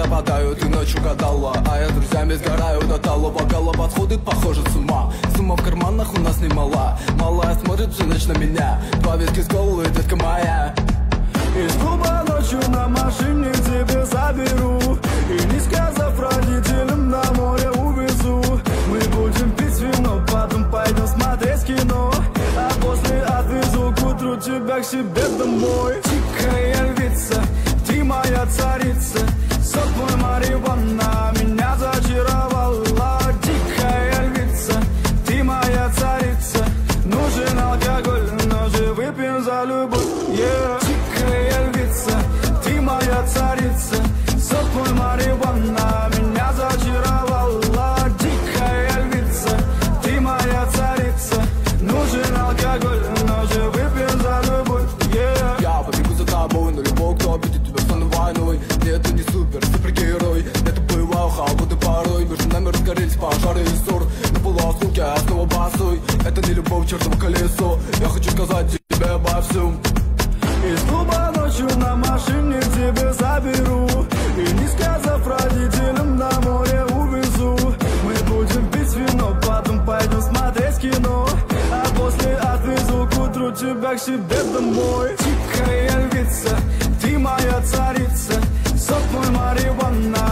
пропадаю, ты ночью гадала А я друзьями сгораю до талого Голова сходит, похоже, с ума. Сумма в карманах у нас немала. Малая смотрит всю ночь на меня. Два виски с головы, детка моя. Из клуба ночью на машине тебе заберу. И не сказав родителям на море увезу. Мы будем пить вино, потом пойдем смотреть кино. А после отвезу к утру тебя к себе домой. Тихая львица, выпьем за любовь. Yeah. Тихая львица, ты моя царица. Сок мой марихуана меня зачаровала. Дикая львица, ты моя царица. Нужен алкоголь, но же за любовь. Я побегу за тобой, но любой, кто обидит тебя, стану войной Нет, ты не супер, супергерой Это бывал холоды порой. Между нами разгорелись пожары колбасой Это не любовь к колесо. Я хочу сказать тебе обо всем. Из клуба ночью на машине тебе заберу. И не сказав родителям на море увезу. Мы будем пить вино, потом пойдем смотреть кино. А после отвезу к утру тебя к себе домой. Тихая львица, ты моя царица. Сок мой марихуана